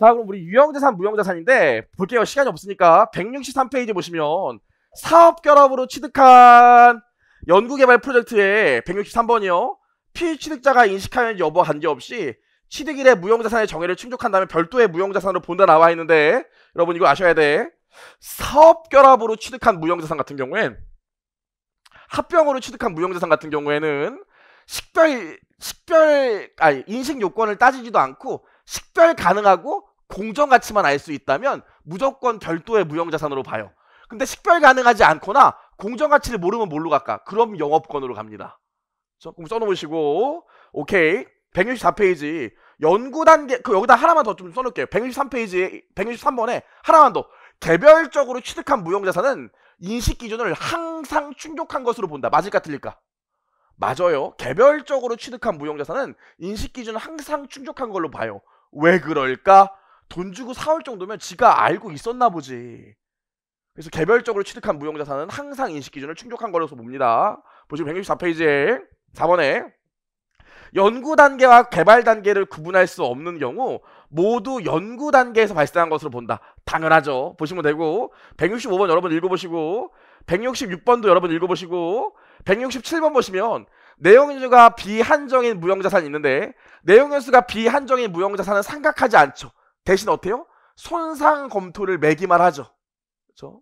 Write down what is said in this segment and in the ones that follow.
자, 그럼 우리 유형자산, 무형자산인데 볼게요. 시간이 없으니까 163페이지 보시면 사업 결합으로 취득한 연구개발 프로젝트의 163번이요. 피취득자가 인식하는 여부와 관계없이 취득일에 무형자산의 정의를 충족한 다음에 별도의 무형자산으로 본다 나와 있는데 여러분 이거 아셔야 돼. 사업 결합으로 취득한 무형자산 같은 경우엔 합병으로 취득한 무형자산 같은 경우에는 식별 식별 아니 인식 요건을 따지지도 않고 식별 가능하고 공정 가치만 알 수 있다면 무조건 별도의 무형자산으로 봐요. 근데 식별 가능하지 않거나 공정 가치를 모르면 뭘로 갈까? 그럼 영업권으로 갑니다. 조금 써놓으시고 오케이 164페이지 연구 단계 그 여기다 하나만 더 좀 써놓을게요. 163페이지 163번에 하나만 더 개별적으로 취득한 무형자산은 인식 기준을 항상 충족한 것으로 본다. 맞을까 틀릴까? 맞아요. 개별적으로 취득한 무형자산은 인식 기준을 항상 충족한 걸로 봐요. 왜 그럴까? 돈 주고 사올 정도면 지가 알고 있었나 보지. 그래서 개별적으로 취득한 무형자산은 항상 인식 기준을 충족한 걸로서 봅니다. 보시면 164페이지에 4번에 연구 단계와 개발 단계를 구분할 수 없는 경우 모두 연구 단계에서 발생한 것으로 본다. 당연하죠. 보시면 되고 165번 여러분 읽어보시고 166번도 여러분 읽어보시고 167번 보시면 내용연수가 비한정인 무형자산이 있는데 내용연수가 비한정인 무형자산은 생각하지 않죠. 대신 어때요? 손상 검토를 매기만 하죠. 그렇죠?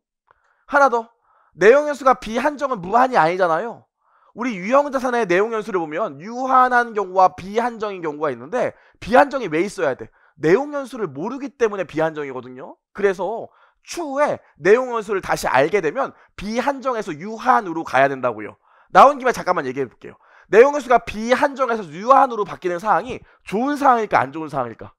하나 더 내용 연수가 비한정은 무한이 아니잖아요. 우리 유형 자산의 내용 연수를 보면 유한한 경우와 비한정인 경우가 있는데 비한정이 왜 있어야 돼? 내용 연수를 모르기 때문에 비한정이거든요. 그래서 추후에 내용 연수를 다시 알게 되면 비한정에서 유한으로 가야 된다고요. 나온 김에 잠깐만 얘기해 볼게요. 내용 연수가 비한정에서 유한으로 바뀌는 사항이 좋은 사항일까 안 좋은 사항일까?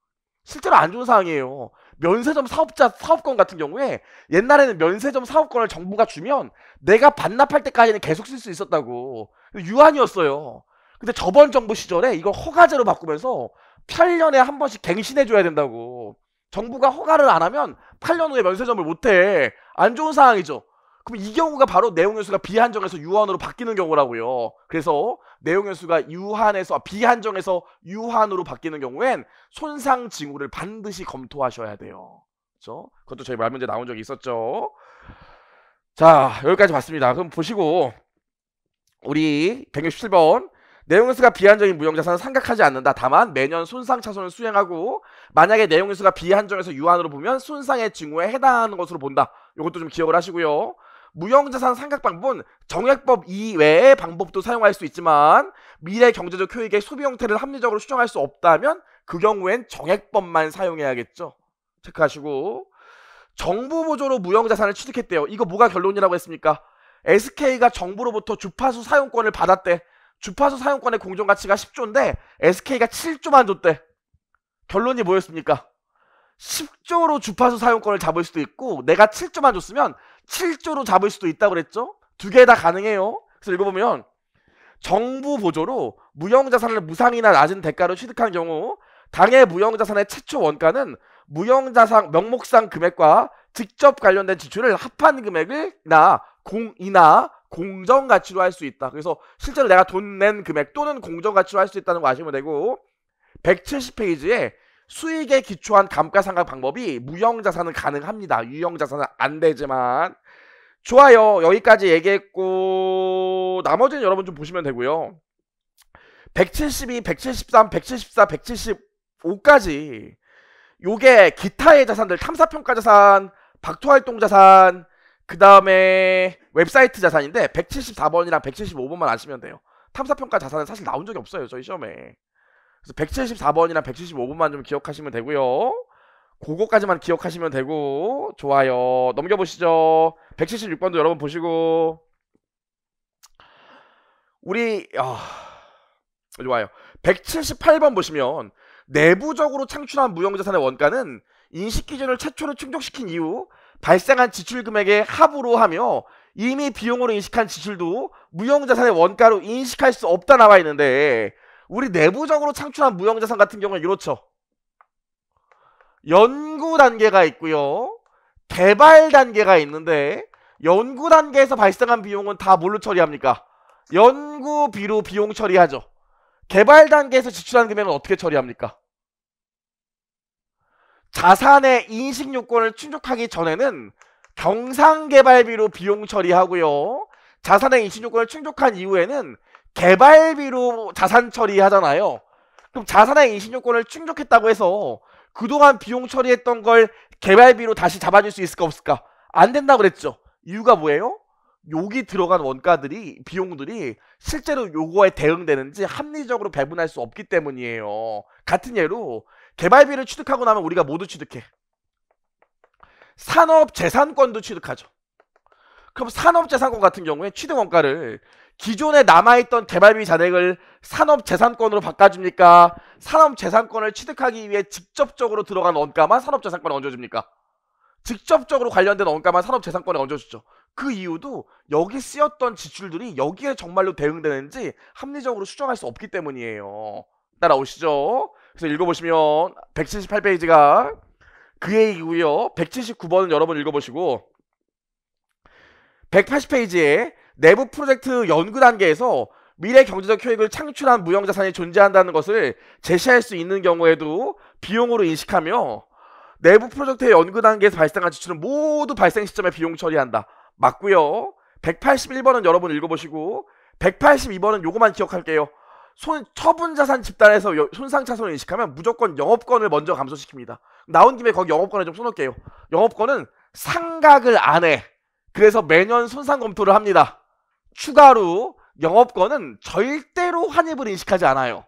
실제로 안 좋은 사항이에요. 면세점 사업자 사업권 같은 경우에 옛날에는 면세점 사업권을 정부가 주면 내가 반납할 때까지는 계속 쓸 수 있었다고 유한이었어요. 근데 저번 정부 시절에 이걸 허가제로 바꾸면서 8년에 한 번씩 갱신해줘야 된다고. 정부가 허가를 안 하면 8년 후에 면세점을 못해. 안 좋은 상황이죠. 그럼 이 경우가 바로 내용연수가 비한정에서 유한으로 바뀌는 경우라고요. 그래서 내용연수가 유한에서 아, 비한정에서 유한으로 바뀌는 경우엔 손상 징후를 반드시 검토하셔야 돼요. 그렇죠? 그것도 저희 말 문제 나온 적이 있었죠. 자 여기까지 봤습니다. 그럼 보시고 우리 167번 내용연수가 비한정인 무형자산은 생각하지 않는다. 다만 매년 손상 차손을 수행하고 만약에 내용연수가 비한정에서 유한으로 보면 손상의 징후에 해당하는 것으로 본다. 이것도 좀 기억을 하시고요. 무형자산 상각 방법은 정액법 이외의 방법도 사용할 수 있지만 미래 경제적 효익의 소비 형태를 합리적으로 추정할 수 없다면 그 경우엔 정액법만 사용해야겠죠. 체크하시고 정부 보조로 무형자산을 취득했대요. 이거 뭐가 결론이라고 했습니까? SK가 정부로부터 주파수 사용권을 받았대. 주파수 사용권의 공정가치가 10조인데 SK가 7조만 줬대. 결론이 뭐였습니까? 10조로 주파수 사용권을 잡을 수도 있고 내가 7조만 줬으면 7조로 잡을 수도 있다고 그랬죠? 두 개 다 가능해요. 그래서 읽어보면 정부 보조로 무형자산을 무상이나 낮은 대가로 취득한 경우 당해 무형자산의 최초 원가는 무형자산 명목상 금액과 직접 관련된 지출을 합한 금액을나 공이나 공정 가치로 할 수 있다. 그래서 실제로 내가 돈 낸 금액 또는 공정 가치로 할 수 있다는 거 아시면 되고 170페이지에 수익에 기초한 감가상각 방법이 무형자산은 가능합니다. 유형자산은 안 되지만 좋아요. 여기까지 얘기했고 나머지는 여러분 좀 보시면 되고요. 172, 173, 174, 175까지 요게 기타의 자산들 탐사평가 자산, 박토활동 자산, 그 다음에 웹사이트 자산인데 174번이랑 175번만 아시면 돼요. 탐사평가 자산은 사실 나온 적이 없어요. 저희 시험에. 그래서 174번이랑 175번만 좀 기억하시면 되고요. 그거까지만 기억하시면 되고 좋아요. 넘겨보시죠. 176번도 여러분 보시고 우리 아, 좋아요. 178번 보시면 내부적으로 창출한 무형자산의 원가는 인식 기준을 최초로 충족시킨 이후 발생한 지출 금액의 합으로 하며 이미 비용으로 인식한 지출도 무형자산의 원가로 인식할 수 없다 나와 있는데 우리 내부적으로 창출한 무형자산 같은 경우는 이렇죠. 연구 단계가 있고요. 개발 단계가 있는데 연구 단계에서 발생한 비용은 다 뭘로 처리합니까? 연구비로 비용 처리하죠. 개발 단계에서 지출한 금액은 어떻게 처리합니까? 자산의 인식 요건을 충족하기 전에는 경상개발비로 비용 처리하고요. 자산의 인식 요건을 충족한 이후에는 개발비로 자산 처리하잖아요. 그럼 자산의 인식 요건을 충족했다고 해서 그동안 비용 처리했던 걸 개발비로 다시 잡아줄 수 있을까 없을까? 안 된다고 그랬죠. 이유가 뭐예요? 여기 들어간 원가들이 비용들이 실제로 요거에 대응되는지 합리적으로 배분할 수 없기 때문이에요. 같은 예로 개발비를 취득하고 나면 우리가 모두 취득해. 산업 재산권도 취득하죠. 그럼 산업 재산권 같은 경우에 취득 원가를 기존에 남아있던 개발비 잔액을 산업 재산권으로 바꿔줍니까? 산업 재산권을 취득하기 위해 직접적으로 들어간 원가만 산업 재산권에 얹어줍니까? 직접적으로 관련된 원가만 산업 재산권에 얹어주죠. 그 이유도 여기 쓰였던 지출들이 여기에 정말로 대응되는지 합리적으로 수정할 수 없기 때문이에요. 따라오시죠. 그래서 읽어보시면 178페이지가 그 얘기고요. 179번은 여러분 읽어보시고 180페이지에 내부 프로젝트 연구 단계에서 미래 경제적 효익을 창출한 무형자산이 존재한다는 것을 제시할 수 있는 경우에도 비용으로 인식하며 내부 프로젝트의 연구 단계에서 발생한 지출은 모두 발생 시점에 비용 처리한다. 맞고요. 181번은 여러분 읽어보시고 182번은 요거만 기억할게요. 손 처분 자산 집단에서 여, 손상 차손을 인식하면 무조건 영업권을 먼저 감소시킵니다. 나온 김에 거기 영업권에 좀 써놓을게요. 영업권은 상각을 안 해. 그래서 매년 손상 검토를 합니다. 추가로 영업권은 절대로 환입을 인식하지 않아요.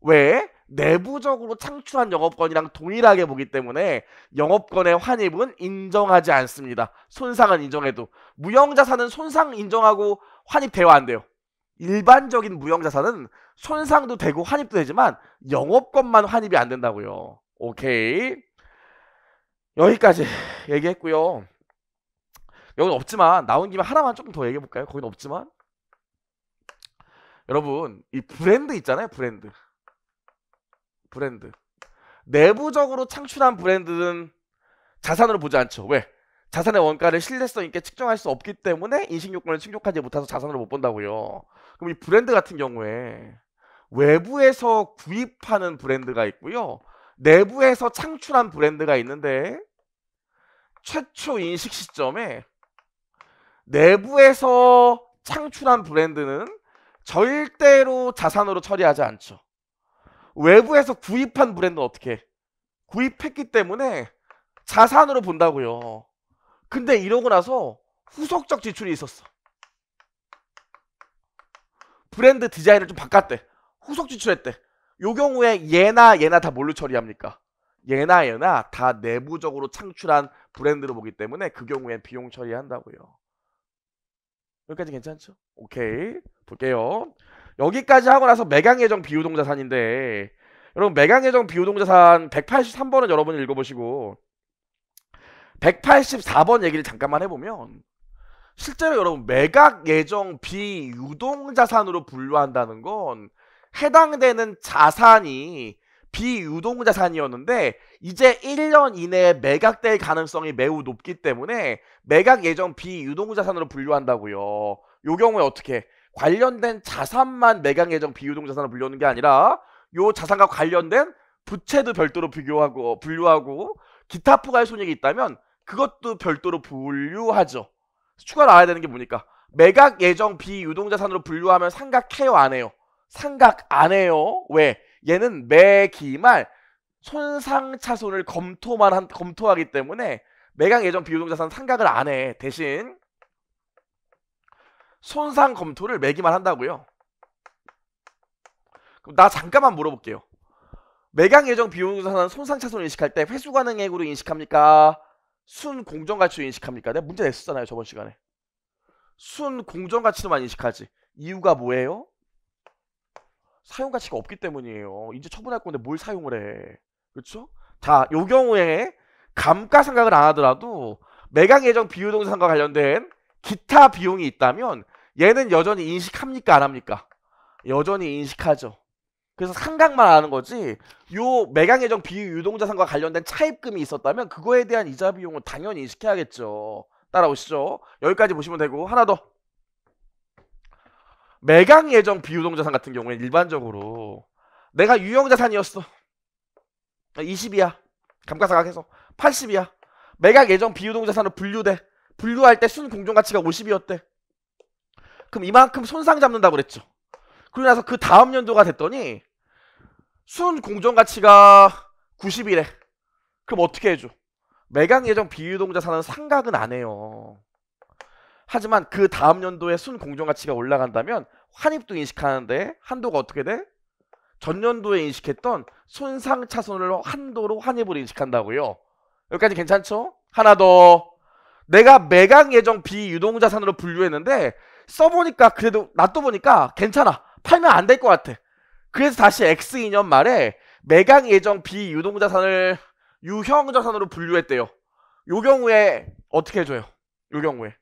왜? 내부적으로 창출한 영업권이랑 동일하게 보기 때문에 영업권의 환입은 인정하지 않습니다. 손상은 인정해도 무형자산은 손상 인정하고 환입 대화 안 돼요. 일반적인 무형자산은 손상도 되고 환입도 되지만 영업권만 환입이 안 된다고요. 오케이 여기까지 얘기했고요. 여기는 없지만 나온 김에 하나만 조금 더 얘기해 볼까요? 거기는 없지만 여러분 이 브랜드 있잖아요 브랜드 브랜드. 내부적으로 창출한 브랜드는 자산으로 보지 않죠. 왜? 자산의 원가를 신뢰성 있게 측정할 수 없기 때문에 인식 요건을 충족하지 못해서 자산으로 못 본다고요. 그럼 이 브랜드 같은 경우에 외부에서 구입하는 브랜드가 있고요. 내부에서 창출한 브랜드가 있는데 최초 인식 시점에 내부에서 창출한 브랜드는 절대로 자산으로 처리하지 않죠. 외부에서 구입한 브랜드는 어떻게 구입했기 때문에 자산으로 본다고요. 근데 이러고 나서 후속적 지출이 있었어. 브랜드 디자인을 좀 바꿨대. 후속 지출했대. 요 경우에 얘나 얘나 다 뭘로 처리합니까? 얘나 얘나 다 내부적으로 창출한 브랜드로 보기 때문에 그 경우엔 비용 처리한다고요. 여기까지 괜찮죠? 오케이. 볼게요. 여기까지 하고 나서 매강예정 비유동자산인데 여러분 매강예정 비유동자산 183번은 여러분이 읽어보시고 184번 얘기를 잠깐만 해보면 실제로 여러분 매각 예정 비유동 자산으로 분류한다는 건 해당되는 자산이 비유동자산이었는데 이제 1년 이내에 매각될 가능성이 매우 높기 때문에 매각 예정 비유동자산으로 분류한다고요. 요 경우에 어떻게 관련된 자산만 매각 예정 비유동 자산을 불려오는 게 아니라 요 자산과 관련된 부채도 별도로 비교하고 분류하고 기타 부가의 손익이 있다면 그것도 별도로 분류하죠. 추가로 알아야 되는 게 뭐니까 매각 예정 비유동 자산으로 분류하면 상각 해요 안 해요? 상각 안 해요. 왜? 얘는 매 기말 손상 차손을 검토만 한, 검토하기 때문에 매각 예정 비유동 자산 상각을 안 해. 대신 손상 검토를 매기만 한다고요. 그럼 나 잠깐만 물어볼게요. 매각 예정 비용조사는 손상 차손 인식할 때 회수 가능액으로 인식합니까? 순 공정 가치로 인식합니까? 내가 문제 냈었잖아요 저번 시간에. 순 공정 가치로만 인식하지. 이유가 뭐예요? 사용 가치가 없기 때문이에요. 이제 처분할 건데 뭘 사용을 해? 그렇죠? 자, 요 경우에 감가상각을 안 하더라도 매각 예정 비유동산과 관련된 기타 비용이 있다면 얘는 여전히 인식합니까 안 합니까? 여전히 인식하죠. 그래서 상각만 하는 거지 요 매각 예정 비유 유동자산과 관련된 차입금이 있었다면 그거에 대한 이자 비용은 당연히 인식해야겠죠. 따라오시죠. 여기까지 보시면 되고 하나 더. 매각 예정 비유동 자산 같은 경우에 일반적으로 내가 유형 자산이었어. 20이야. 감가상각해서 80이야. 매각 예정 비유동 자산으로 분류돼. 분류할 때 순 공정 가치가 50이었대. 그럼 이만큼 손상 잡는다고 그랬죠. 그러고 나서 그 다음 연도가 됐더니 순 공정 가치가 90이래. 그럼 어떻게 해줘? 매각 예정 비유동 자산은 상각은 안 해요. 하지만 그 다음 연도에 순 공정 가치가 올라간다면 환입도 인식하는데 한도가 어떻게 돼? 전년도에 인식했던 손상 차손을 한도로 환입을 인식한다고요. 여기까지 괜찮죠? 하나 더. 내가 매각 예정 비유동자산으로 분류했는데 써보니까 그래도 놔둬보니까 괜찮아. 팔면 안 될 것 같아. 그래서 다시 X2년 말에 매각 예정 비유동자산을 유형자산으로 분류했대요. 요 경우에 어떻게 해줘요? 요 경우에.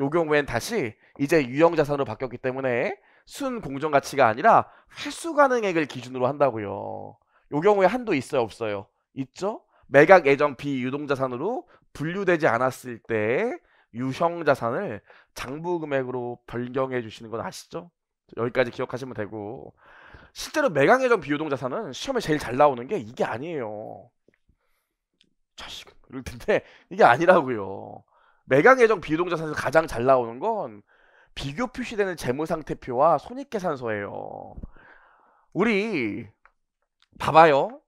요 경우엔 다시 이제 유형 자산으로 바뀌었기 때문에 순 공정 가치가 아니라 회수 가능액을 기준으로 한다고요. 요 경우에 한도 있어요, 없어요? 있죠? 매각 예정 비유동 자산으로 분류되지 않았을 때 유형 자산을 장부 금액으로 변경해 주시는 건 아시죠? 여기까지 기억하시면 되고 실제로 매각 예정 비유동 자산은 시험에 제일 잘 나오는 게 이게 아니에요. 자식 그럴 텐데 이게 아니라고요. 매각 예정 비유동자산에서 가장 잘 나오는 건 비교 표시되는 재무상태표와 손익계산서예요. 우리 봐봐요.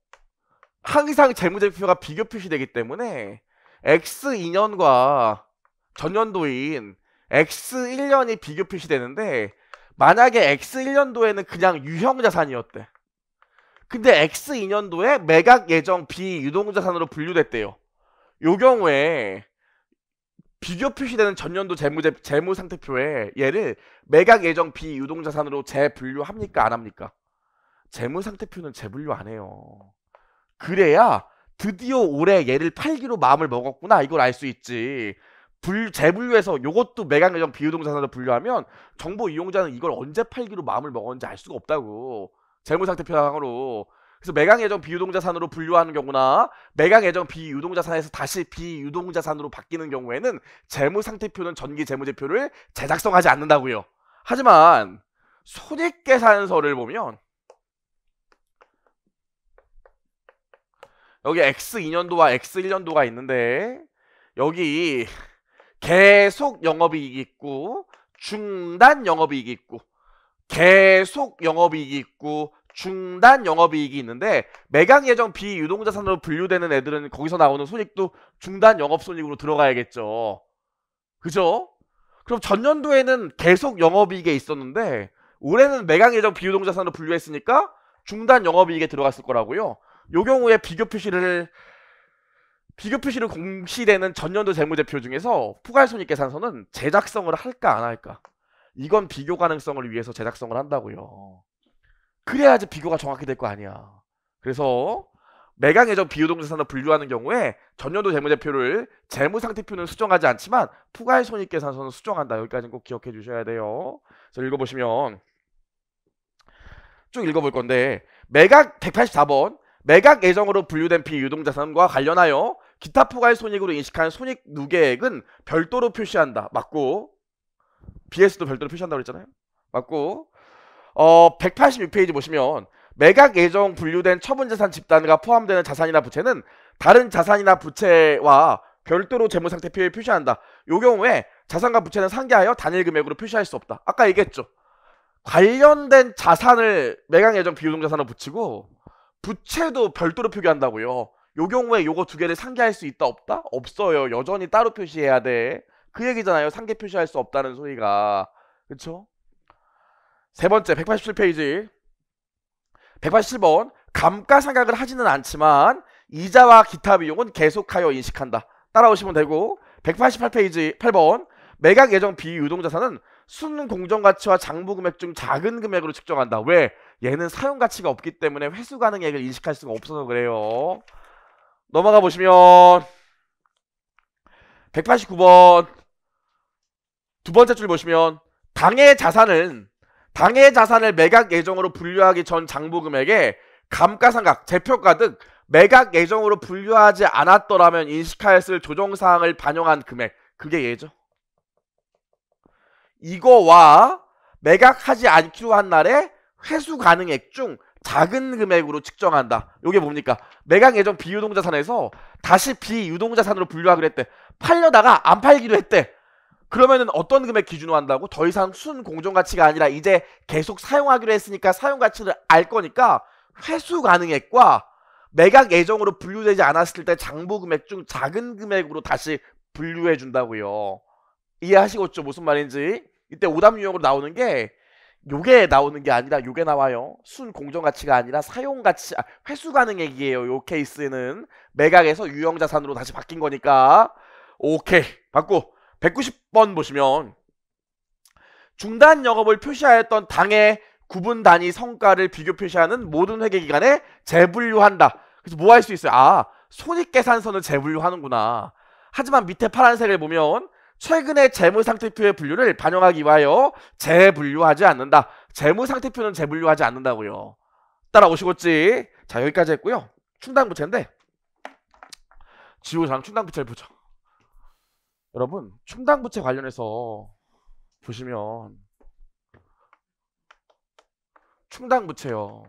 항상 재무제표가 비교 표시되기 때문에 X2년과 전년도인 X1년이 비교 표시되는데 만약에 X1년도에는 그냥 유형 자산이었대. 근데 X2년도에 매각 예정 비유동자산으로 분류됐대요. 요 경우에 비교 표시되는 전년도 재무제, 재무 상태표에 얘를 매각 예정 비유동 자산으로 재분류합니까? 안 합니까? 재무 상태표는 재분류 안 해요. 그래야 드디어 올해 얘를 팔기로 마음을 먹었구나 이걸 알 수 있지. 불, 재분류해서 요것도 매각 예정 비유동 자산으로 분류하면 정보 이용자는 이걸 언제 팔기로 마음을 먹었는지 알 수가 없다고. 재무 상태표상으로. 그래서 매각 예정 비유동자산으로 분류하는 경우나 매각 예정 비유동자산에서 다시 비유동자산으로 바뀌는 경우에는 재무상태표는 전기 재무제표를 제작성하지 않는다고요. 하지만 손익계산서를 보면 여기 X2년도와 X1년도가 있는데 여기 계속 영업이익이 있고 중단 영업이익이 있고 계속 영업이익이 있고 중단 영업이익이 있는데 매각 예정 비유동자산으로 분류되는 애들은 거기서 나오는 손익도 중단 영업손익으로 들어가야겠죠. 그죠? 그럼 전년도에는 계속 영업이익에 있었는데 올해는 매각 예정 비유동자산으로 분류했으니까 중단 영업이익에 들어갔을 거라고요. 요 경우에 비교 표시를 비교 표시를 공시되는 전년도 재무제표 중에서 포괄손익계산서는 제작성을 할까 안 할까? 이건 비교 가능성을 위해서 제작성을 한다고요. 그래야지 비교가 정확히 될 거 아니야. 그래서 매각 예정 비유동자산을 분류하는 경우에 전년도 재무제표를 재무상태표는 수정하지 않지만 포괄손익계산서는 수정한다. 여기까지는 꼭 기억해 주셔야 돼요. 그래서 읽어보시면 쭉 읽어볼 건데 매각 184번 매각 예정으로 분류된 비유동자산과 관련하여 기타 포괄 손익으로 인식한 손익 누계액은 별도로 표시한다. 맞고 BS도 별도로 표시한다고 그랬잖아요. 맞고 어 186페이지 보시면 매각 예정 분류된 처분자산 집단과 포함되는 자산이나 부채는 다른 자산이나 부채와 별도로 재무상태 표에 표시한다. 요 경우에 자산과 부채는 상계하여 단일 금액으로 표시할 수 없다. 아까 얘기했죠. 관련된 자산을 매각 예정 비유동자산으로 붙이고 부채도 별도로 표기한다고요. 요 경우에 요거 두 개를 상계할 수 있다 없다? 없어요. 여전히 따로 표시해야 돼. 그 얘기잖아요. 상계 표시할 수 없다는 소리가. 그쵸? 세 번째 187페이지 187번 감가상각을 하지는 않지만 이자와 기타 비용은 계속하여 인식한다. 따라오시면 되고 188페이지 8번 매각 예정 비유동자산은 순 공정가치와 장부금액 중 작은 금액으로 측정한다. 왜? 얘는 사용가치가 없기 때문에 회수 가능액을 인식할 수가 없어서 그래요. 넘어가 보시면 189번 두 번째 줄 보시면 당해 자산은 당해 자산을 매각 예정으로 분류하기 전 장부금액에 감가상각, 재표가 등 매각 예정으로 분류하지 않았더라면 인식하였을 조정사항을 반영한 금액 그게 예죠. 이거와 매각하지 않기로 한 날에 회수 가능액 중 작은 금액으로 측정한다. 요게 뭡니까? 매각 예정 비유동자산에서 다시 비유동자산으로 분류하기로 했대. 팔려다가 안 팔기로 했대. 그러면은 어떤 금액 기준으로 한다고? 더 이상 순 공정 가치가 아니라 이제 계속 사용하기로 했으니까 사용 가치를 알 거니까 회수 가능액과 매각 예정으로 분류되지 않았을 때 장부 금액 중 작은 금액으로 다시 분류해 준다고요. 이해하시겠죠? 무슨 말인지. 이때 오답 유형으로 나오는 게 요게 나오는 게 아니라 요게 나와요. 순 공정 가치가 아니라 사용 가치, 아, 회수 가능액이에요. 요 케이스는 매각에서 유형 자산으로 다시 바뀐 거니까. 오케이. 받고 190번 보시면 중단 영업을 표시하였던 당의 구분 단위 성과를 비교 표시하는 모든 회계 기간에 재분류한다. 그래서 뭐 할 수 있어요? 아, 손익계산서는 재분류하는구나. 하지만 밑에 파란색을 보면 최근의 재무상태표의 분류를 반영하기 위하여 재분류하지 않는다. 재무상태표는 재분류하지 않는다고요. 따라오시겠지? 자 여기까지 했고요. 충당부채인데 지우랑 충당부채를 보죠. 여러분 충당부채 관련해서 보시면 충당부채요.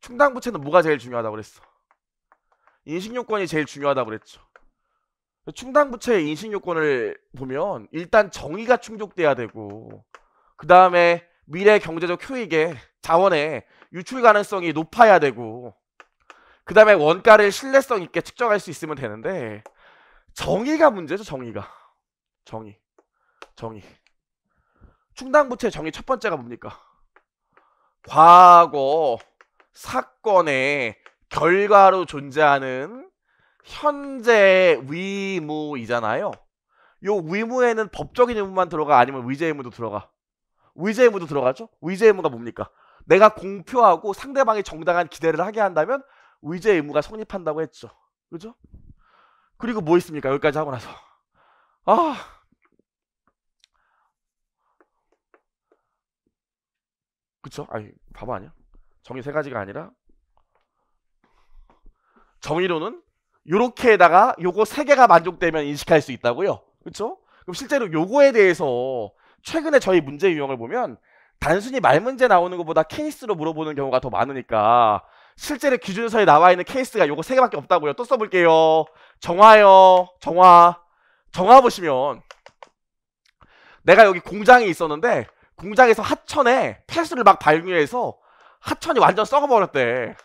충당부채는 뭐가 제일 중요하다고 그랬어? 인식요건이 제일 중요하다고 그랬죠. 충당부채의 인식요건을 보면 일단 정의가 충족돼야 되고 그 다음에 미래 경제적 효익에 자원의 유출 가능성이 높아야 되고 그 다음에 원가를 신뢰성 있게 측정할 수 있으면 되는데 정의가 문제죠 정의가 정의 정의 충당부채 정의 첫 번째가 뭡니까 과거 사건의 결과로 존재하는 현재 위무이잖아요. 요 위무에는 법적인 의무만 들어가 아니면 위제 의무도 들어가. 위제 의무도 들어가죠? 위제 의무가 뭡니까? 내가 공표하고 상대방이 정당한 기대를 하게 한다면 위제 의무가 성립한다고 했죠. 그죠? 그리고 뭐 있습니까? 여기까지 하고 나서. 아. 그쵸? 아니, 바보 아니야? 정의 세 가지가 아니라 정의로는 요렇게에다가 요거 세 개가 만족되면 인식할 수 있다고요. 그렇죠? 그럼 실제로 요거에 대해서 최근에 저희 문제 유형을 보면 단순히 말 문제 나오는 것보다 케이스로 물어보는 경우가 더 많으니까 실제로 기준서에 나와 있는 케이스가 요거 세 개밖에 없다고요. 또 써볼게요. 정화요. 정화. 정화 보시면 내가 여기 공장이 있었는데 공장에서 하천에 폐수를 막 발견해서 하천이 완전 썩어버렸대.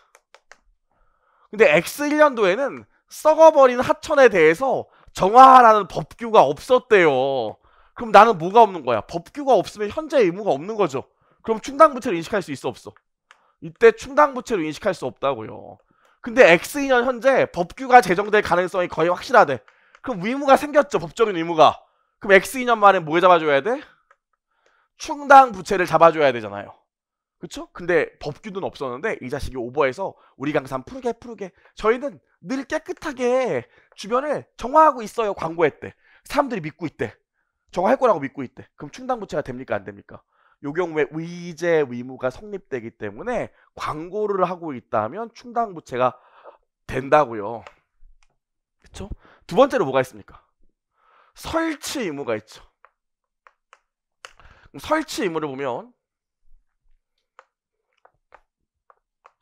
근데 X1년도에는 썩어버린 하천에 대해서 정화하라는 법규가 없었대요. 그럼 나는 뭐가 없는 거야? 법규가 없으면 현재 의무가 없는 거죠. 그럼 충당부채로 인식할 수 있어 없어? 이때 충당부채로 인식할 수 없다고요. 근데 X2년 현재 법규가 제정될 가능성이 거의 확실하대. 그럼 의무가 생겼죠. 법적인 의무가. 그럼 X2년 만에 뭐 잡아줘야 돼? 충당 부채를 잡아줘야 되잖아요. 그쵸? 근데 법규는 없었는데 이 자식이 오버해서 우리 강산 푸르게 푸르게 저희는 늘 깨끗하게 주변을 정화하고 있어요 광고했대 사람들이 믿고 있대 정화할 거라고 믿고 있대 그럼 충당부채가 됩니까 안 됩니까? 요 경우에 위제 의무가 성립되기 때문에 광고를 하고 있다면 충당부채가 된다고요 그쵸? 두 번째로 뭐가 있습니까? 설치 의무가 있죠 설치 의무를 보면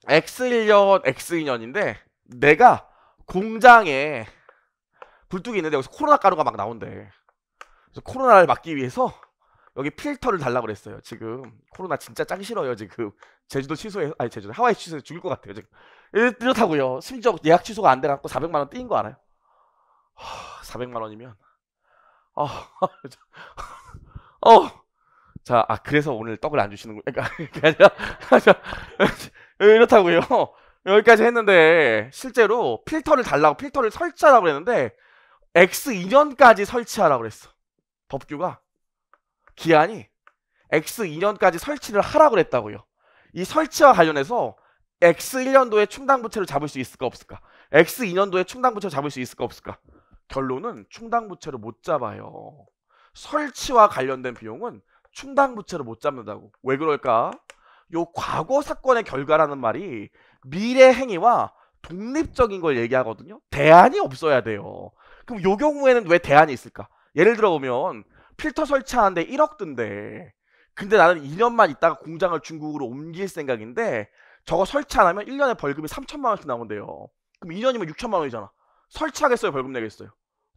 X1년, X2년인데 내가 공장에 불뚝이 있는데 여기서 코로나 가루가 막 나온대. 그래서 코로나를 막기 위해서 여기 필터를 달라고 그랬어요. 지금 코로나 진짜 짱 싫어요. 지금 제주도 취소해 아니 제주도 하와이 취소해 죽을 것 같아요. 지금 이렇다고요. 심지어 예약 취소가 안 돼갖고 400만 원뛴거 알아요? 하, 400만 원이면 어, 어, 자, 아 그래서 오늘 떡을 안 주시는 거, 그러니까 이렇다고요. 여기까지 했는데 실제로 필터를 달라고 필터를 설치하라고 그랬는데 X2년까지 설치하라고 그랬어. 법규가 기한이 X2년까지 설치를 하라고 그랬다고요. 이 설치와 관련해서 X1년도에 충당부채를 잡을 수 있을까 없을까? X2년도에 충당부채를 잡을 수 있을까 없을까? 결론은 충당부채를 못 잡아요. 설치와 관련된 비용은 충당부채를 못 잡는다고. 왜 그럴까? 요 과거 사건의 결과라는 말이 미래 행위와 독립적인 걸 얘기하거든요. 대안이 없어야 돼요. 그럼 요 경우에는 왜 대안이 있을까? 예를 들어 보면 필터 설치하는데 1억 든데 근데 나는 2년만 있다가 공장을 중국으로 옮길 생각인데 저거 설치 안 하면 1년에 벌금이 3천만 원씩 나온대요. 그럼 2년이면 6천만 원이잖아. 설치하겠어요, 벌금 내겠어요?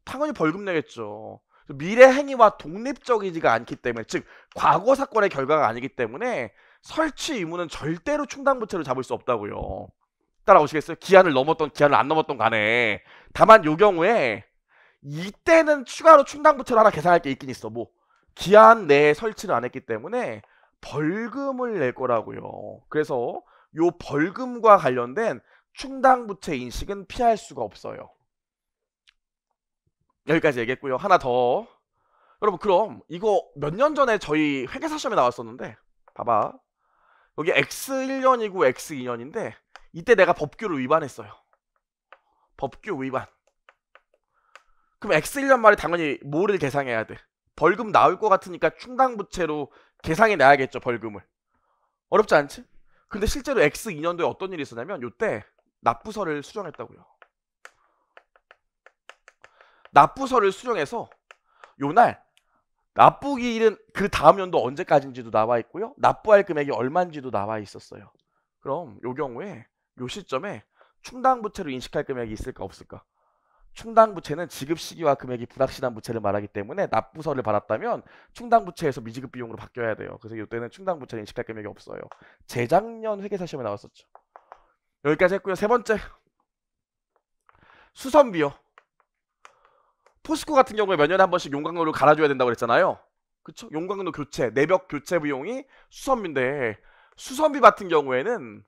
당연히 벌금 내겠죠. 미래 행위와 독립적이지가 않기 때문에 즉 과거 사건의 결과가 아니기 때문에 설치 의무는 절대로 충당부채로 잡을 수 없다고요. 따라오시겠어요? 기한을 넘었던 기한을 안 넘었던 간에 다만 요 경우에 이때는 추가로 충당부채를 하나 계산할 게 있긴 있어. 뭐 기한 내에 설치를 안 했기 때문에 벌금을 낼 거라고요. 그래서 요 벌금과 관련된 충당부채 인식은 피할 수가 없어요. 여기까지 얘기했고요. 하나 더. 여러분 그럼 이거 몇 년 전에 저희 회계사 시험에 나왔었는데 봐봐. 여기 X1년이고 X2년인데 이때 내가 법규를 위반했어요. 법규 위반. 그럼 X1년 말에 당연히 뭐를 계상해야 돼? 벌금 나올 것 같으니까 충당부채로 계상해 놔야겠죠 벌금을. 어렵지 않지? 근데 실제로 X2년도에 어떤 일이 있었냐면 요때 납부서를 수정했다고요. 납부서를 수정해서 요날 납부기일은 그 다음 연도 언제까지인지도 나와 있고요. 납부할 금액이 얼마인지도 나와 있었어요. 그럼 요 경우에 요 시점에 충당부채로 인식할 금액이 있을까 없을까? 충당부채는 지급 시기와 금액이 불확실한 부채를 말하기 때문에 납부서를 받았다면 충당부채에서 미지급 비용으로 바뀌어야 돼요. 그래서 이때는 충당부채를 인식할 금액이 없어요. 재작년 회계사 시험에 나왔었죠. 여기까지 했고요. 세 번째 수선비요. 포스코 같은 경우에 몇 년에 한 번씩 용광로를 갈아줘야 된다고 그랬잖아요. 그쵸? 용광로 교체, 내벽 교체 비용이 수선비인데 수선비 같은 경우에는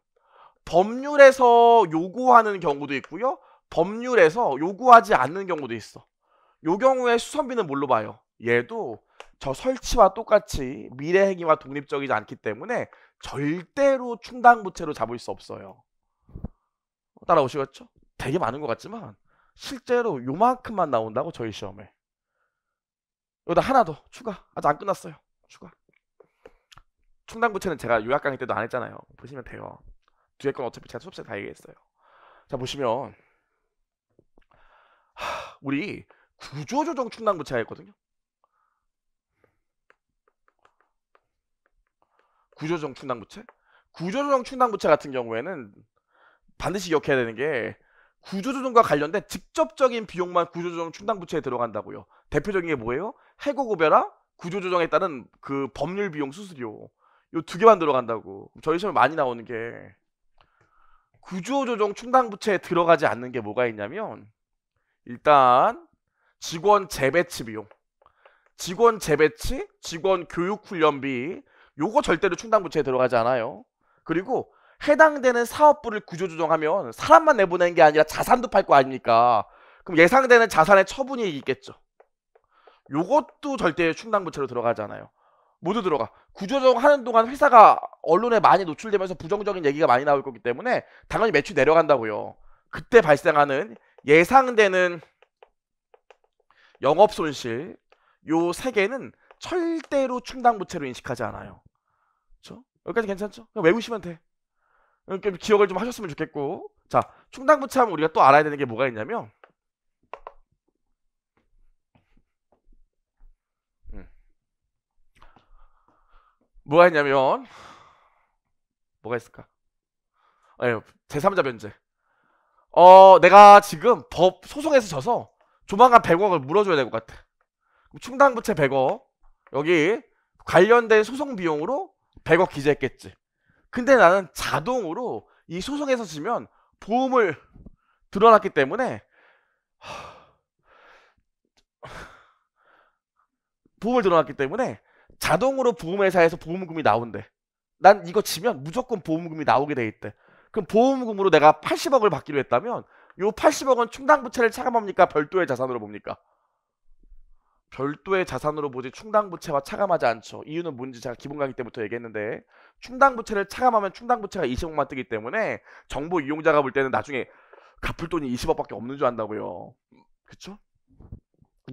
법률에서 요구하는 경우도 있고요. 법률에서 요구하지 않는 경우도 있어. 요 경우에 수선비는 뭘로 봐요? 얘도 저 설치와 똑같이 미래 행위와 독립적이지 않기 때문에 절대로 충당부채로 잡을 수 없어요. 따라오시겠죠? 되게 많은 것 같지만 실제로 요만큼만 나온다고 저희 시험에. 여기다 하나 더. 추가. 아직 안 끝났어요. 추가. 충당부채는 제가 요약 강의 때도 안 했잖아요. 보시면 돼요. 뒤에 건 어차피 제가 수업시에 다 얘기했어요. 자 보시면. 하, 우리 구조조정 충당부채가 있거든요. 구조조정 충당부채? 구조조정 충당부채 같은 경우에는 반드시 기억해야 되는 게 구조조정과 관련된 직접적인 비용만 구조조정 충당 부채에 들어간다고요. 대표적인 게 뭐예요? 해고급여랑 구조조정에 따른 그 법률 비용 수수료 요 두 개만 들어간다고. 저희 시험에 많이 나오는 게 구조조정 충당 부채에 들어가지 않는 게 뭐가 있냐면 일단 직원 재배치 비용, 직원 재배치, 직원 교육 훈련비 요거 절대로 충당 부채에 들어가지 않아요. 그리고 해당되는 사업부를 구조조정하면 사람만 내보내는 게 아니라 자산도 팔 거 아닙니까? 그럼 예상되는 자산의 처분이 있겠죠. 요것도 절대 충당부채로 들어가잖아요. 모두 들어가. 구조조정 하는 동안 회사가 언론에 많이 노출되면서 부정적인 얘기가 많이 나올 거기 때문에 당연히 매출 내려간다고요. 그때 발생하는 예상되는 영업 손실 요 세 개는 절대로 충당부채로 인식하지 않아요. 그렇죠? 여기까지 괜찮죠? 외우시면 돼. 이렇게 기억을 좀 하셨으면 좋겠고. 자 충당부채 하면 우리가 또 알아야 되는 게 뭐가 있냐면 음. 뭐가 있냐면 뭐가 있을까? 예, 제3자 변제. 어 내가 지금 법 소송에서 져서 조만간 100억을 물어줘야 될 것 같아. 충당부채 100억 여기 관련된 소송 비용으로 100억 기재했겠지 근데 나는 자동으로 이 소송에서 지면 보험을 들어놨기 때문에 보험을 들어놨기 때문에 자동으로 보험회사에서 보험금이 나온대. 난 이거 지면 무조건 보험금이 나오게 돼 있대. 그럼 보험금으로 내가 80억을 받기로 했다면 요 80억은 충당부채를 차감합니까? 별도의 자산으로 봅니까? 별도의 자산으로 보지 충당부채와 차감하지 않죠. 이유는 뭔지 제가 기본 강의 때부터 얘기했는데 충당부채를 차감하면 충당부채가 20억만 뜨기 때문에 정보 이용자가 볼 때는 나중에 갚을 돈이 20억밖에 없는 줄 안다고요. 그쵸?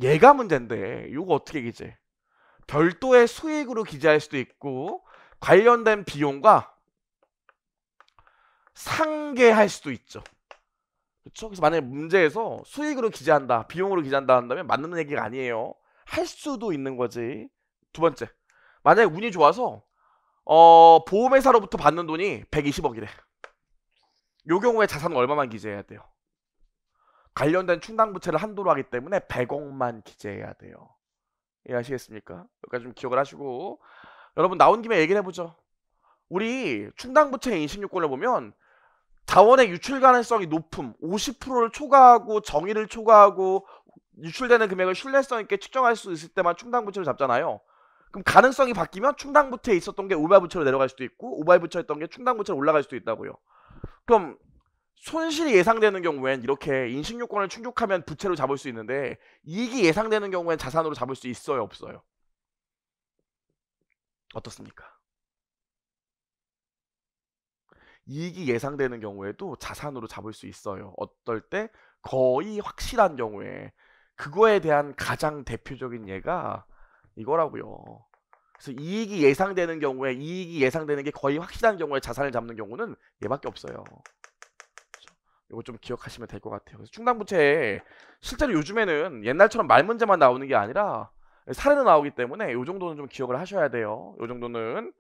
얘가 문제인데 이거 어떻게 기재? 별도의 수익으로 기재할 수도 있고 관련된 비용과 상계할 수도 있죠. 그렇죠? 그래서 만약에 문제에서 수익으로 기재한다, 비용으로 기재한다 한다면 맞는 얘기가 아니에요. 할 수도 있는 거지. 두 번째. 만약에 운이 좋아서 어, 보험회사로부터 받는 돈이 120억이래. 요 경우에 자산은 얼마만 기재해야 돼요? 관련된 충당부채를 한도로 하기 때문에 100억만 기재해야 돼요. 이해하시겠습니까? 여기까지 좀 기억을 하시고 여러분 나온 김에 얘기를 해보죠. 우리 충당부채 인식요건을 보면 자원의 유출 가능성이 높음 50%를 초과하고 정의를 초과하고 유출되는 금액을 신뢰성 있게 측정할 수 있을 때만 충당부채를 잡잖아요. 그럼 가능성이 바뀌면 충당부채에 있었던 게 오발부채로 내려갈 수도 있고 오발부채였던 게 충당부채로 올라갈 수도 있다고요. 그럼 손실이 예상되는 경우엔 이렇게 인식요건을 충족하면 부채로 잡을 수 있는데 이익이 예상되는 경우엔 자산으로 잡을 수 있어요 없어요? 어떻습니까? 이익이 예상되는 경우에도 자산으로 잡을 수 있어요. 어떨 때 거의 확실한 경우에 그거에 대한 가장 대표적인 예가 이거라고요. 그래서 이익이 예상되는 경우에 이익이 예상되는 게 거의 확실한 경우에 자산을 잡는 경우는 얘밖에 없어요. 이거 좀 기억하시면 될 것 같아요. 그래서 충당부채 실제로 요즘에는 옛날처럼 말 문제만 나오는 게 아니라 사례도 나오기 때문에 이 정도는 좀 기억을 하셔야 돼요. 이 정도는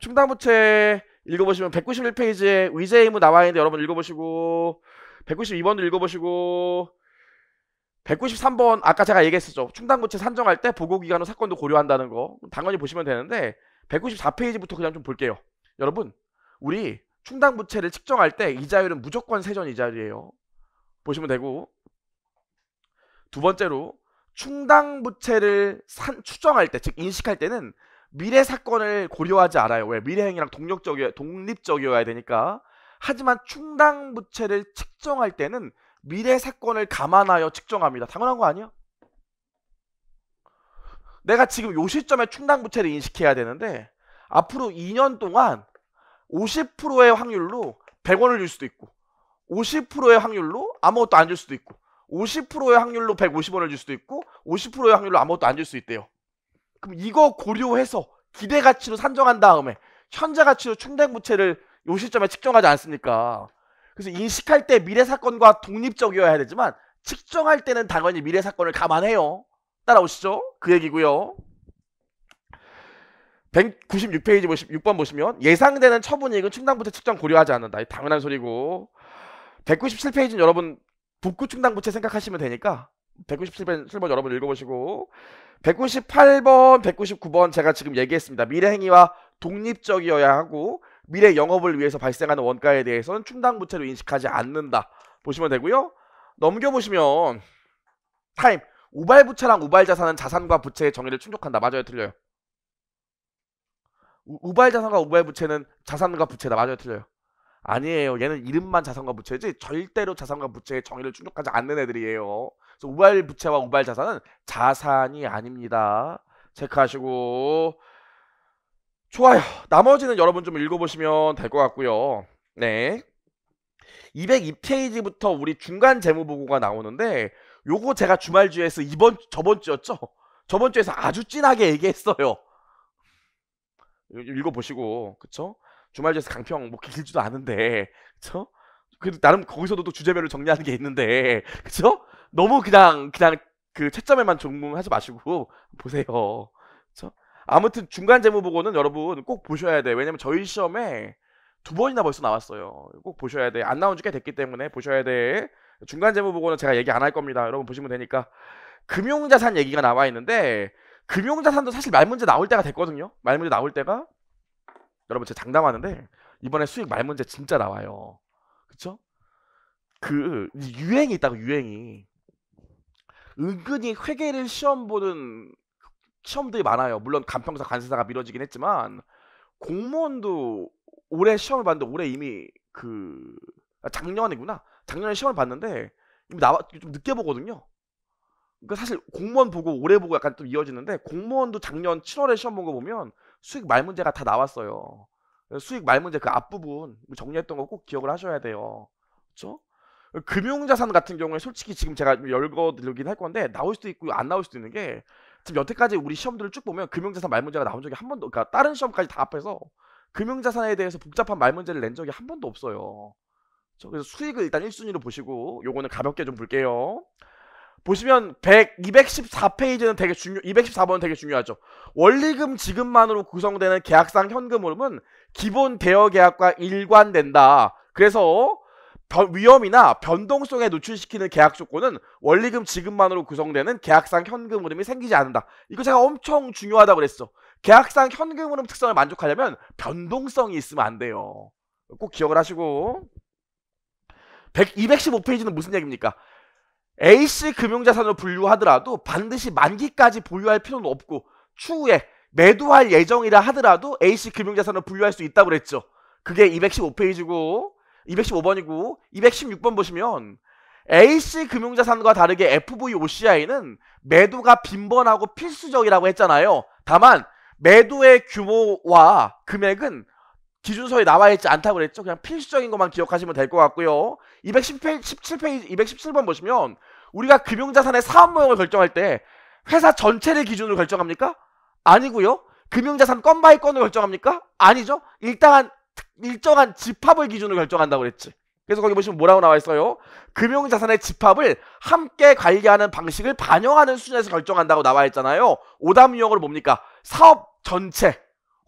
충당부채 읽어보시면 191페이지에 의제 의무 나와 있는데 여러분 읽어보시고 192번도 읽어보시고 193번 아까 제가 얘기했었죠. 충당부채 산정할 때 보고기간 후 사건도 고려한다는 거 당연히 보시면 되는데 194페이지부터 그냥 좀 볼게요. 여러분 우리 충당부채를 측정할 때 이자율은 무조건 세전 이자율이에요. 보시면 되고 두 번째로 충당부채를 산, 추정할 때, 즉 인식할 때는 미래 사건을 고려하지 않아요. 왜? 미래행위랑 독립적이어, 독립적이어야 되니까. 하지만 충당부채를 측정할 때는 미래 사건을 감안하여 측정합니다. 당연한 거 아니야? 내가 지금 요 시점에 충당 부채를 인식해야 되는데 앞으로 2년 동안 50%의 확률로 100원을 줄 수도 있고 50%의 확률로 아무것도 안 줄 수도 있고 50%의 확률로 150원을 줄 수도 있고 50%의 확률로 아무것도 안 줄 수 있대요. 그럼 이거 고려해서 기대 가치로 산정한 다음에 현재 가치로 충당 부채를 요 시점에 측정하지 않습니까? 그래서 인식할 때 미래 사건과 독립적이어야 되지만 측정할 때는 당연히 미래 사건을 감안해요. 따라오시죠? 그 얘기고요. 196페이지 보시, 6번 보시면 예상되는 처분이익은 충당부채 측정 고려하지 않는다. 당연한 소리고 197페이지는 여러분 북구 충당부채 생각하시면 되니까 197번 7번 여러분 읽어보시고 198번 199번 제가 지금 얘기했습니다. 미래행위와 독립적이어야 하고 미래 영업을 위해서 발생하는 원가에 대해서는 충당부채로 인식하지 않는다. 보시면 되고요. 넘겨보시면 타임 우발부채랑 우발자산은 자산과 부채의 정의를 충족한다. 맞아요? 틀려요? 우 발자산과 우발부채는 자산과 부채다. 맞아요? 틀려요? 아니에요. 얘는 이름만 자산과 부채지 절대로 자산과 부채의 정의를 충족하지 않는 애들이에요. 그래서 우발부채와 우발자산은 자산이 아닙니다. 체크하시고 좋아요. 나머지는 여러분 좀 읽어보시면 될 것 같고요. 네. 202페이지부터 우리 중간 재무 보고가 나오는데 요거 제가 주말 주에서 이번 저번 주였죠? 저번 주에서 아주 진하게 얘기했어요. 읽어보시고 그쵸? 주말 주에서 강평 뭐 길지도 않은데 그쵸? 그래도 나름 거기서도 또 주제별로 정리하는 게 있는데 그쵸? 너무 그냥 그냥 그 채점에만 종문하지 마시고 보세요. 아무튼 중간 재무 보고는 여러분 꼭 보셔야 돼. 왜냐면 저희 시험에 두 번이나 벌써 나왔어요. 꼭 보셔야 돼. 안 나온 지 꽤 됐기 때문에 보셔야 돼. 중간 재무 보고는 제가 얘기 안 할 겁니다. 여러분 보시면 되니까. 금융자산 얘기가 나와 있는데 금융자산도 사실 말 문제 나올 때가 됐거든요. 말 문제 나올 때가 여러분 제가 장담하는데 이번에 수익 말 문제 진짜 나와요. 그쵸? 그 유행이 있다고 유행이 은근히 회계를 시험 보는 시험들이 많아요. 물론 간평사 관세사가 미뤄지긴 했지만 공무원도 올해 시험을 봤는데 올해 이미 그 아, 작년이구나. 작년에 시험을 봤는데 이미 나와 좀 늦게 보거든요. 그러니까 사실 공무원 보고 올해 보고 약간 좀 이어지는데 공무원도 작년 7월에 시험 본 거 보면 수익 말 문제가 다 나왔어요. 수익 말 문제 그 앞부분 정리했던 거 꼭 기억을 하셔야 돼요. 그렇죠? 금융자산 같은 경우에 솔직히 지금 제가 열거들긴 할 건데 나올 수도 있고 안 나올 수도 있는 게 지금 여태까지 우리 시험들을 쭉 보면 금융자산 말 문제가 나온 적이 한 번도 그러니까 다른 시험까지 다 합해서 금융자산에 대해서 복잡한 말 문제를 낸 적이 한 번도 없어요. 그래서 수익을 일단 1순위로 보시고 요거는 가볍게 좀 볼게요. 보시면 100, 214페이지는 되게 중요, 214번은 되게 중요하죠. 원리금 지급만으로 구성되는 계약상 현금 흐름은 기본 대여 계약과 일관된다. 그래서 변- 위험이나 변동성에 노출시키는 계약 조건은 원리금 지급만으로 구성되는 계약상 현금 흐름이 생기지 않는다. 이거 제가 엄청 중요하다고 그랬어. 계약상 현금 흐름 특성을 만족하려면 변동성이 있으면 안 돼요. 꼭 기억을 하시고 100, 215페이지는 무슨 얘기입니까? A씨 금융자산으로 분류하더라도 반드시 만기까지 보유할 필요는 없고 추후에 매도할 예정이라 하더라도 A씨 금융자산으로 분류할 수 있다고 그랬죠. 그게 215페이지고 215번이고 216번 보시면 A씨 금융자산과 다르게 FVOCI는 매도가 빈번하고 필수적이라고 했잖아요. 다만 매도의 규모와 금액은 기준서에 나와 있지 않다고 그랬죠. 그냥 필수적인 것만 기억하시면 될 것 같고요. 217페이지, 17페이지, 217번 보시면 우리가 금융자산의 사업 모형을 결정할 때 회사 전체를 기준으로 결정합니까? 아니고요. 금융자산 건 by 건을 결정합니까? 아니죠. 일단 일정한 집합을 기준으로 결정한다고 그랬지. 그래서 거기 보시면 뭐라고 나와 있어요? 금융자산의 집합을 함께 관리하는 방식을 반영하는 수준에서 결정한다고 나와 있잖아요. 오답 유형으로 뭡니까? 사업 전체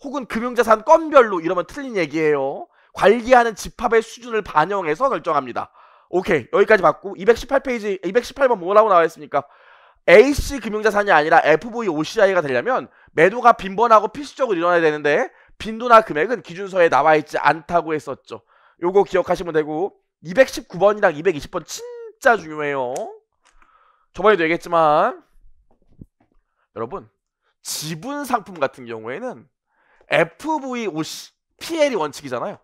혹은 금융자산 건별로 이러면 틀린 얘기예요. 관리하는 집합의 수준을 반영해서 결정합니다. 오케이 여기까지 봤고 218페이지 218번 뭐라고 나와 있습니까? A씨 금융자산이 아니라 FVOCI가 되려면 매도가 빈번하고 필수적으로 일어나야 되는데 빈도나 금액은 기준서에 나와 있지 않다고 했었죠. 요거 기억하시면 되고 219번이랑 220번 진짜 중요해요. 저번에도 얘기했지만 여러분 지분 상품 같은 경우에는 FVOC PL이 원칙이잖아요.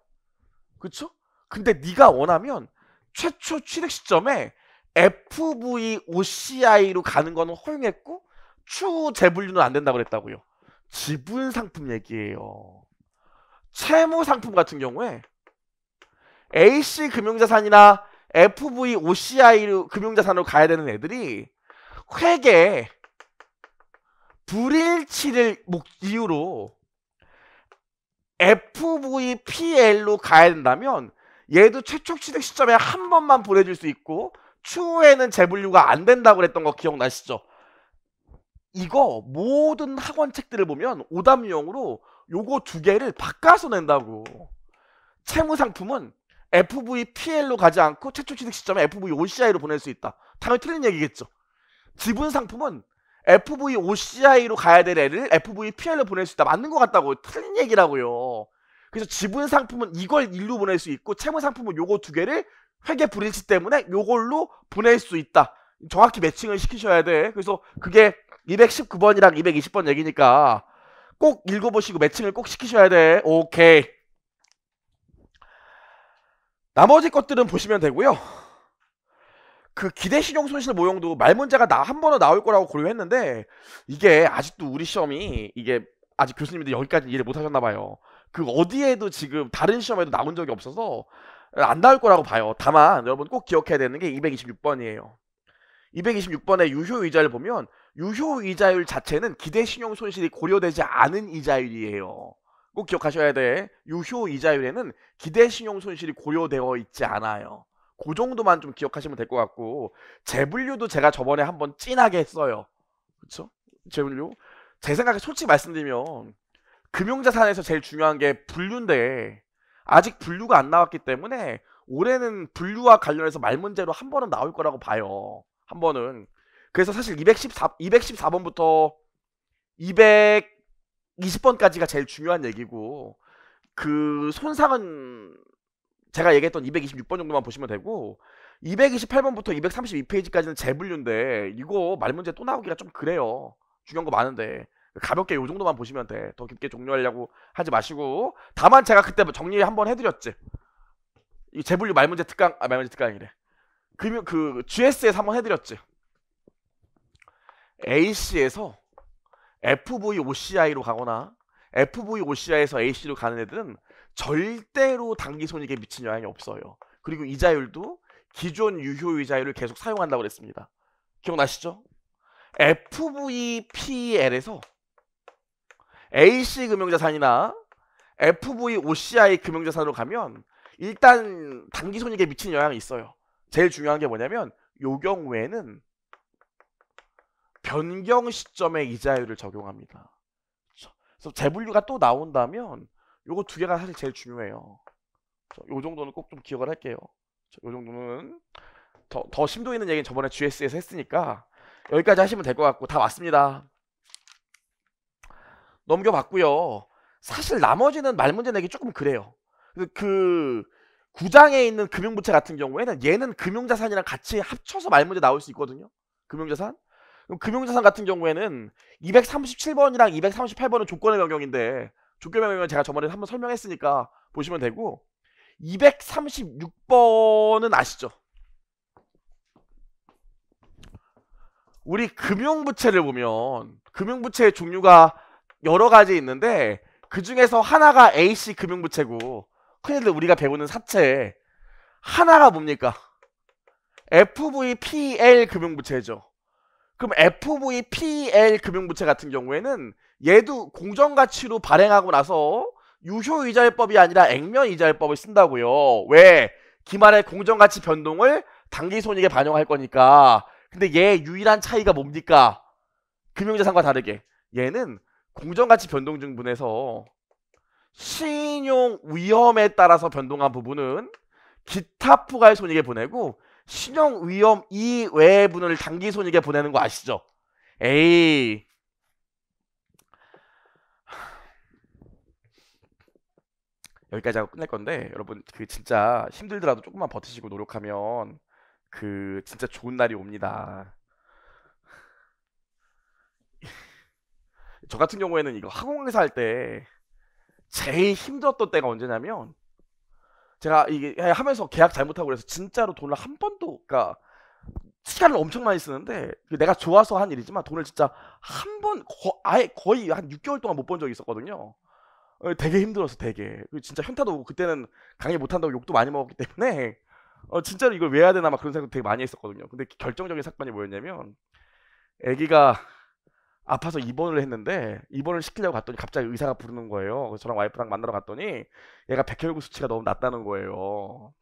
그쵸? 근데 네가 원하면 최초 취득 시점에 FVOCI로 가는 거는 허용했고 추후 재분류는 안 된다고 그랬다고요. 지분 상품 얘기예요. 채무 상품 같은 경우에 AC 금융자산이나 FVOCI 금융자산으로 가야 되는 애들이 회계 불일치를 목 이유로 FVPL로 가야 된다면 얘도 최초 취득 시점에 한 번만 보내줄 수 있고 추후에는 재분류가 안 된다고 그랬던 거 기억나시죠? 이거 모든 학원 책들을 보면 오답 유형으로 요거 두 개를 바꿔서 낸다고. 채무 상품은 FVPL로 가지 않고 최초 취득 시점에 FVOCI로 보낼 수 있다. 당연히 틀린 얘기겠죠. 지분 상품은 FVOCI로 가야 될 애를 FVPL로 보낼 수 있다. 맞는 것 같다고. 틀린 얘기라고요. 그래서 지분 상품은 이걸 일로 보낼 수 있고 채무 상품은 요거 두 개를 회계 불일치 때문에 요걸로 보낼 수 있다. 정확히 매칭을 시키셔야 돼. 그래서 그게 219번이랑 220번 얘기니까 꼭 읽어보시고 매칭을 꼭 시키셔야 돼. 오케이. 나머지 것들은 보시면 되고요. 그 기대 신용 손실 모형도 말 문제가 나 한 번은 나올 거라고 고려했는데 이게 아직도 우리 시험이 이게 아직 교수님들 여기까지 이해를 못 하셨나 봐요. 그 어디에도 지금 다른 시험에도 나온 적이 없어서 안 나올 거라고 봐요. 다만 여러분 꼭 기억해야 되는 게 226번이에요. 226번의 유효 이자를 보면 유효 이자율 자체는 기대 신용 손실이 고려되지 않은 이자율이에요. 꼭 기억하셔야 돼. 유효 이자율에는 기대 신용 손실이 고려되어 있지 않아요. 그 정도만 좀 기억하시면 될 것 같고 재분류도 제가 저번에 한번 찐하게 했어요. 그렇죠? 재분류. 제 생각에 솔직히 말씀드리면 금융자산에서 제일 중요한 게 분류인데 아직 분류가 안 나왔기 때문에 올해는 분류와 관련해서 말 문제로 한 번은 나올 거라고 봐요. 한 번은. 그래서 사실 214, 214번부터 220번까지가 제일 중요한 얘기고 그 손상은 제가 얘기했던 226번 정도만 보시면 되고 228번부터 232페이지까지는 재분류인데 이거 말 문제 또 나오기가 좀 그래요. 중요한 거 많은데 가볍게 요 정도만 보시면 돼. 더 깊게 종료하려고 하지 마시고 다만 제가 그때 뭐 정리 한번 해드렸지. 이 재분류 말 문제 특강 아 말 문제 특강이래. 금융 그 GS에서 한번 해드렸지. A씨에서 FVOCI로 가거나 FVOCI에서 A씨로 가는 애들은 절대로 단기 손익에 미친 영향이 없어요. 그리고 이자율도 기존 유효 이자율을 계속 사용한다고 그랬습니다. 기억나시죠? FVPL에서 AC 금융자산이나 FVOCI 금융자산으로 가면 일단 단기 손익에 미친 영향이 있어요. 제일 중요한 게 뭐냐면 요 경 우에는 변경 시점에 이자율을 적용합니다. 그래서 재분류가 또 나온다면 요거 두 개가 사실 제일 중요해요. 요 정도는 꼭 좀 기억을 할게요. 이 정도는 더, 더 심도 있는 얘기는 저번에 GS에서 했으니까 여기까지 하시면 될 것 같고 다 왔습니다. 넘겨봤고요. 사실 나머지는 말 문제 내기 조금 그래요. 그, 그 구장에 있는 금융부채 같은 경우에는 얘는 금융자산이랑 같이 합쳐서 말 문제 나올 수 있거든요. 금융자산. 금융자산 같은 경우에는 237번이랑 238번은 조건의 변경인데 조건의 변경은 제가 저번에 한번 설명했으니까 보시면 되고 236번은 아시죠? 우리 금융부채를 보면 금융부채의 종류가 여러 가지 있는데 그 중에서 하나가 A씨 금융부채고 흔히들 우리가 배우는 사채 하나가 뭡니까? FVPL 금융부채죠. 그럼 FVPL 금융부채 같은 경우에는 얘도 공정가치로 발행하고 나서 유효이자율법이 아니라 액면이자율법을 쓴다고요. 왜? 기말의 공정가치 변동을 당기손익에 반영할 거니까. 근데 얘 유일한 차이가 뭡니까? 금융자산과 다르게 얘는 공정가치 변동 중분에서 신용 위험에 따라서 변동한 부분은 기타 포괄 손익에 보내고 신용 위험 이외의 분을 단기 손익에 보내는 거 아시죠? 에이 여기까지 하고 끝낼 건데 여러분 그 진짜 힘들더라도 조금만 버티시고 노력하면 그 진짜 좋은 날이 옵니다. 저 같은 경우에는 이거 학원 강사 할 때 제일 힘들었던 때가 언제냐면 제가 이게 하면서 계약 잘못하고 그래서 진짜로 돈을 한 번도 그러니까 시간을 엄청 많이 쓰는데 내가 좋아서 한 일이지만 돈을 진짜 한 번 아예 거의 한 6개월 동안 못번 적이 있었거든요. 어, 되게 힘들었어, 되게. 진짜 현타도 그때는 강의 못 한다고 욕도 많이 먹었기 때문에 어, 진짜로 이걸 왜 해야 되나 막 그런 생각 되게 많이 했었거든요. 근데 결정적인 사건이 뭐였냐면 아기가 아파서 입원을 했는데 입원을 시키려고 갔더니 갑자기 의사가 부르는 거예요. 그래서 저랑 와이프랑 만나러 갔더니 얘가 백혈구 수치가 너무 낮다는 거예요.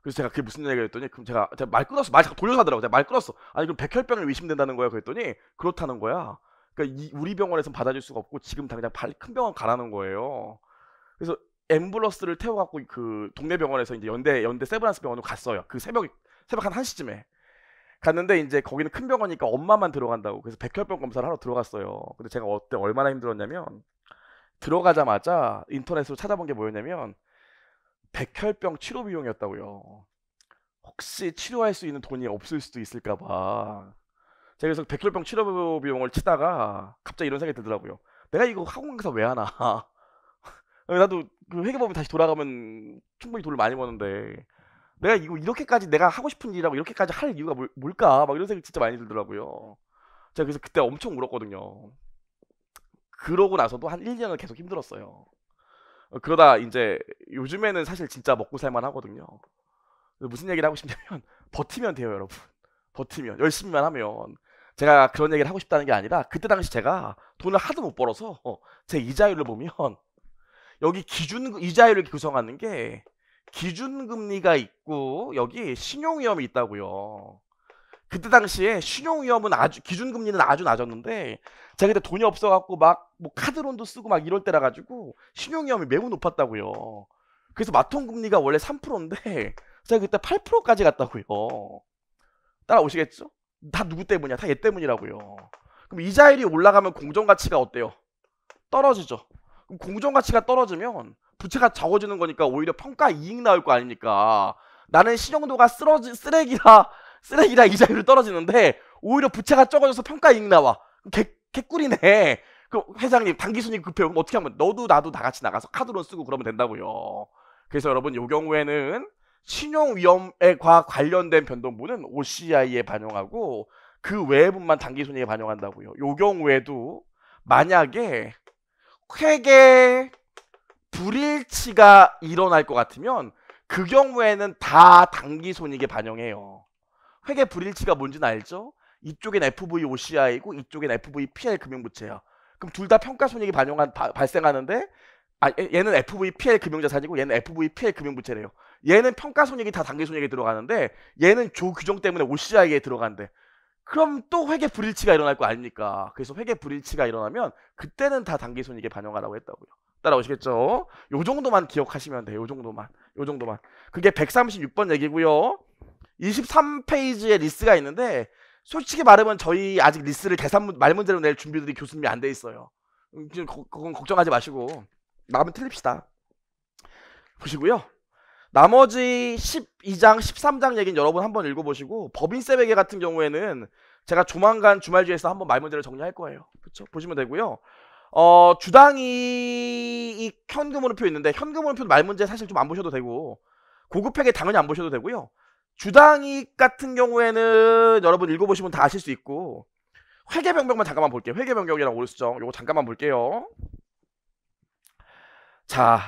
그래서 제가 그게 무슨 얘기가 했더니 그럼 제가, 제가 말 끊었어. 말 자꾸 돌려서 하더라고. 제가 말 끊었어. 아니 그럼 백혈병을 의심된다는 거야. 그랬더니 그렇다는 거야. 그러니까 이, 우리 병원에서는 받아줄 수가 없고 지금 당장 큰 병원 가라는 거예요. 그래서 앰뷸런스를 태워 갖고 그 동네 병원에서 이제 연대 연대 세브란스 병원으로 갔어요. 그 새벽 새벽 한 1시쯤에 갔는데 이제 거기는 큰 병원이니까 엄마만 들어간다고 그래서 백혈병 검사를 하러 들어갔어요. 근데 제가 어때 얼마나 힘들었냐면 들어가자마자 인터넷으로 찾아본 게 뭐였냐면 백혈병 치료 비용이었다고요. 혹시 치료할 수 있는 돈이 없을 수도 있을까봐. 제가 그래서 백혈병 치료 비용을 치다가 갑자기 이런 생각이 들더라고요. 내가 이거 학원 강사 왜 하나? 나도 그 회계법인 다시 돌아가면 충분히 돈을 많이 버는데 내가 이거 이렇게까지 내가 하고 싶은 일이라고 이렇게까지 할 이유가 뭘, 뭘까? 막 이런 생각이 진짜 많이 들더라고요. 제가 그래서 그때 엄청 울었거든요. 그러고 나서도 한 1년을 계속 힘들었어요. 어, 그러다 이제 요즘에는 사실 진짜 먹고 살만 하거든요. 무슨 얘기를 하고 싶냐면 버티면 돼요, 여러분. 버티면 열심히만 하면 제가 그런 얘기를 하고 싶다는 게 아니라 그때 당시 제가 돈을 하도 못 벌어서 제 이자율을 보면 여기 기준 이자율을 구성하는 게 기준금리가 있고 여기 신용위험이 있다고요. 그때 당시에 신용위험은 아주 기준금리는 아주 낮았는데 제가 그때 돈이 없어갖고 막 뭐 카드론도 쓰고 막 이럴 때라 가지고 신용위험이 매우 높았다고요. 그래서 마통금리가 원래 3%인데 제가 그때 8%까지 갔다고요. 따라오시겠죠? 다 누구 때문이야? 다 얘 때문이라고요. 그럼 이자율이 올라가면 공정가치가 어때요? 떨어지죠. 그럼 공정가치가 떨어지면 부채가 적어지는 거니까 오히려 평가 이익 나올 거 아닙니까? 나는 신용도가 쓰러지, 쓰레기라 쓰레기라 이자율이 떨어지는데 오히려 부채가 적어져서 평가 이익 나와. 개, 개꿀이네. 그 회장님 단기 순익 급해 그럼 어떻게 하면 너도 나도 다 같이 나가서 카드론 쓰고 그러면 된다고요. 그래서 여러분 이 경우에는 신용 위험과 관련된 변동분은 OCI에 반영하고 그 외부만 단기 손익에 반영한다고요. 요 경우에도 만약에 회계 불일치가 일어날 것 같으면 그 경우에는 다 단기 손익에 반영해요. 회계 불일치가 뭔지는 알죠? 이쪽엔 FVOCI고 이쪽엔 FVPL 금융부채야. 그럼 둘 다 평가 손익이 반영한 바, 발생하는데 아 얘는 FVPL 금융자산이고 얘는 FVPL 금융부채래요. 얘는 평가 손익이 다 단기 손익에 들어가는데 얘는 조 규정 때문에 OCI에 들어간대. 그럼 또 회계 불일치가 일어날 거 아닙니까? 그래서 회계 불일치가 일어나면 그때는 다 단기 손익에 반영하라고 했다고요. 따라오시겠죠? 요 정도만 기억하시면 돼요. 요 정도만. 요 정도만. 그게 136번 얘기고요. 23페이지에 리스가 있는데 솔직히 말하면 저희 아직 리스를 계산 말문제로 낼 준비들이 교수님이 안 돼 있어요. 음, 그건 걱정하지 마시고 나면 틀립시다. 보시고요. 나머지 12장, 13장 얘기는 여러분 한번 읽어보시고 법인세회계 같은 경우에는 제가 조만간 주말 주에서 한번 말문제를 정리할 거예요. 그렇죠? 보시면 되고요. 어, 주당이익 현금흐름표 있는데 현금흐름표 말 문제 사실 좀 안 보셔도 되고 고급회계 당연히 안 보셔도 되고요. 주당이익 같은 경우에는 여러분 읽어보시면 다 아실 수 있고 회계 변경만 잠깐만 볼게요. 회계 변경이랑 오류 수정 요거 잠깐만 볼게요. 자,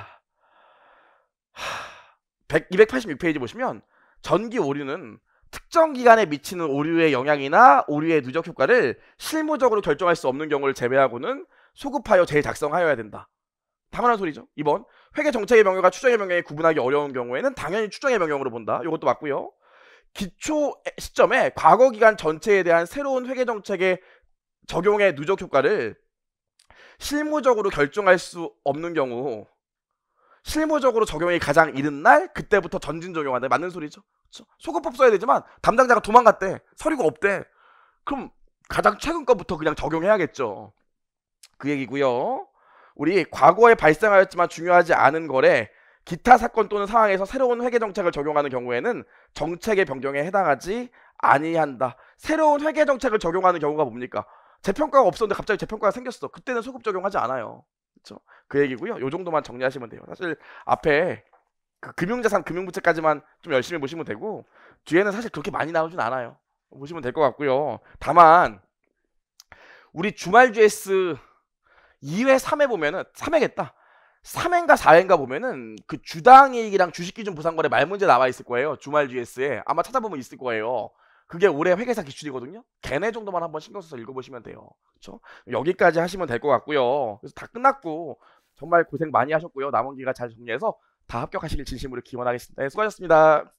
100, 286페이지 보시면 전기 오류는 특정 기간에 미치는 오류의 영향이나 오류의 누적 효과를 실무적으로 결정할 수 없는 경우를 제외하고는 소급하여 재작성하여야 된다. 당연한 소리죠. 2번 회계 정책의 명령과 추정의 명령에 구분하기 어려운 경우에는 당연히 추정의 명령으로 본다. 이것도 맞고요. 기초 시점에 과거 기간 전체에 대한 새로운 회계 정책의 적용의 누적 효과를 실무적으로 결정할 수 없는 경우 실무적으로 적용이 가장 이른 날 그때부터 전진 적용한다. 맞는 소리죠. 소급법 써야 되지만 담당자가 도망갔대. 서류가 없대. 그럼 가장 최근 거부터 그냥 적용해야겠죠. 그 얘기고요. 우리 과거에 발생하였지만 중요하지 않은 거래 기타 사건 또는 상황에서 새로운 회계 정책을 적용하는 경우에는 정책의 변경에 해당하지 아니한다. 새로운 회계 정책을 적용하는 경우가 뭡니까? 재평가가 없었는데 갑자기 재평가가 생겼어. 그때는 소급 적용하지 않아요. 그렇죠? 그 얘기고요. 요 정도만 정리하시면 돼요. 사실 앞에 그 금융자산 금융부채까지만 좀 열심히 보시면 되고 뒤에는 사실 그렇게 많이 나오진 않아요. 보시면 될 것 같고요. 다만 우리 주말 GS 2회 3회 보면은 3회겠다. 3회인가 4회인가 보면은 그 주당이익이랑 주식기준 보상거래 말 문제 나와 있을 거예요. 주말 GS에 아마 찾아보면 있을 거예요. 그게 올해 회계사 기출이거든요. 걔네 정도만 한번 신경 써서 읽어보시면 돼요. 그렇죠? 여기까지 하시면 될 것 같고요. 그래서 다 끝났고 정말 고생 많이 하셨고요. 남은 기간 잘 정리해서 다 합격하시길 진심으로 기원하겠습니다. 네, 수고하셨습니다.